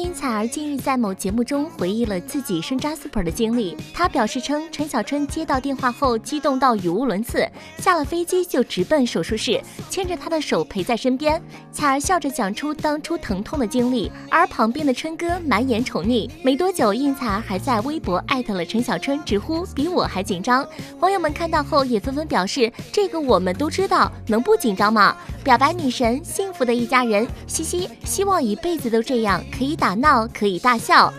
应采儿近日在某节目中回忆了自己生扎 super 的经历，她表示称陈小春接到电话后激动到语无伦次，下了飞机就直奔手术室，牵着她的手陪在身边。采儿笑着讲出当初疼痛的经历，而旁边的春哥满眼宠溺。没多久，应采儿还在微博艾特了陈小春，直呼比我还紧张。网友们看到后也纷纷表示，这个我们都知道，能不紧张吗？表白女神，幸福的一家人，嘻嘻，希望一辈子都这样，可以打闹，可以大笑。